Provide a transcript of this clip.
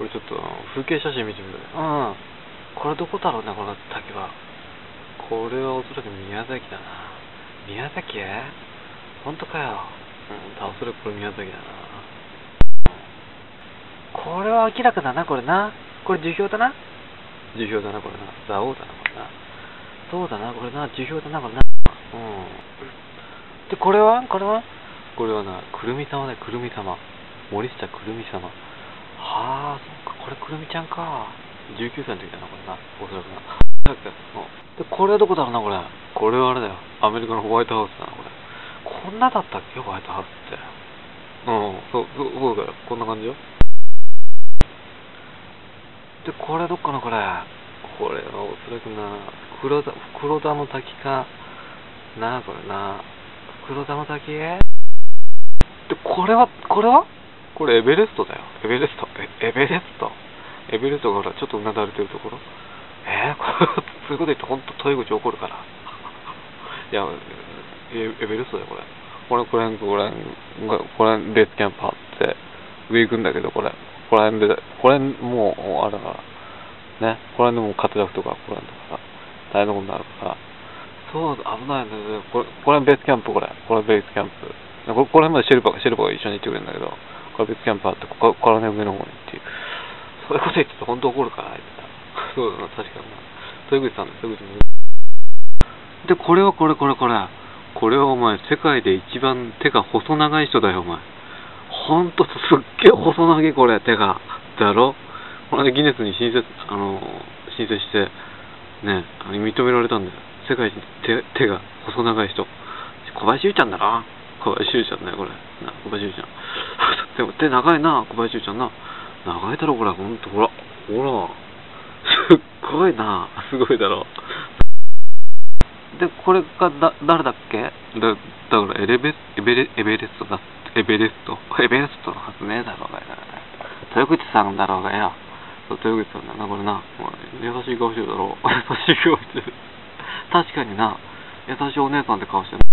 これちょっと風景写真見てみるうん。これどこだろうねこの滝は。これはおそらく宮崎だな。宮崎？本当かよ。うんおそらくこれ宮崎だな。これは明らかだなこれな。これ樹氷だな。樹氷だなこれな。蔵王だなこれな。そうだなこれな。樹氷だなこれな。うん。でこれは？これは？これはなくるみ様だよくるみ様森下くるみ様はあそっかこれくるみちゃんか。19歳の時だなこれな。おそらくな。でこれはどこだろうなこれ。これはあれだよ。アメリカのホワイトハウスだなこれ。こんなだったっけホワイトハウスって。うんそうそうそうだよ。こんな感じよ。でこれどっかなこれ。これはおそらくな袋田袋田の滝か。なこれな。袋田の滝？でこれはこれは？これエベレストだよ。エベレスト。エエベレスト？エベレストがほらちょっとうなだれてるところ？えー、そういうこと言って本当問い口怒るから。いやエベレストだよこれ。これこれこれこれベースキャンプ張って上行くんだけどこれ。ここら辺でこれもうあれだから。ね。これでもう滑落とかこれとかさ大変なことになるから。さそう危ないんだよ。これこれベースキャンプこれ。これベースキャンプ。これこら辺までシェルパーシェルパーが一緒に行ってくれるんだけど。これベースキャンプあってここここら辺上の方にっていうそういうこと言ってて本当怒るからあいつさ そうだな確かに。な戸口さんです戸口もでこれはこれこれこれ。これはお前世界で一番手が細長い人だよお前。ほんとすっげえ細長いこれ手が。だろ？この間ギネスに申請あの申請してねあの認められたんだよ。世界一手手が細長い人。小林優ちゃんだな。小林優ちゃんだよこれ。な小林優ちゃん。でも手長いな小林優ちゃんな。長いだろこれほんとほらほら。すっごいな。すごいだろ。でこれがだ誰だっけ？だだからエレベエベレエベレストだ。エベレスト。エベレストのはずねえだろうがよ。豊口さんだろうがよ。豊口さんだなこれな。優しい顔してるだろ 優しい顔してる。確かにな。優しいお姉さんって顔してる